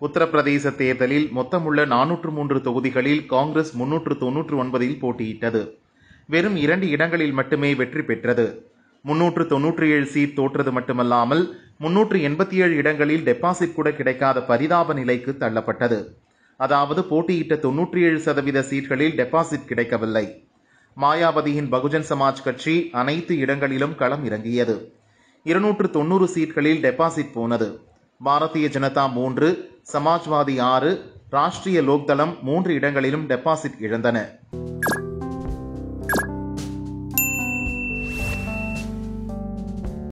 உத்தரப்பிரதேச தேர்தலில் மொத்தமுள்ள நானூற்று மூன்று தொகுதிகளில் காங்கிரஸ் முன்னூற்று தொன்னூற்று ஒன்பதில் போட்டியிட்டது. வெறும் இரண்டு இடங்களில் மட்டுமே வெற்றி பெற்றது. முன்னூற்று தொன்னூற்றி ஏழு சீட் தோற்றது மட்டுமல்லாமல் முன்னூற்று எண்பத்தி ஏழு இடங்களில் டெபாசிட் கூட கிடைக்காத பரிதாப நிலைக்கு தள்ளப்பட்டது. அதாவது போட்டியிட்ட தொன்னூற்றி ஏழு சதவீத சீட்களில் டெபாசிட் கிடைக்கவில்லை. மாயாவதியின் பகுஜன் சமாஜ் கட்சி அனைத்து இடங்களிலும் களம் இறங்கியது. இருநூற்று தொன்னூறு சீட்களில் டெபாசிட் போனது. பாரதிய ஜனதா மூன்று சமாஜ்வாதி ஆறு ராஷ்டிரிய லோக்தளம் மூன்று இடங்களிலும் டெபாசிட் இழந்தன.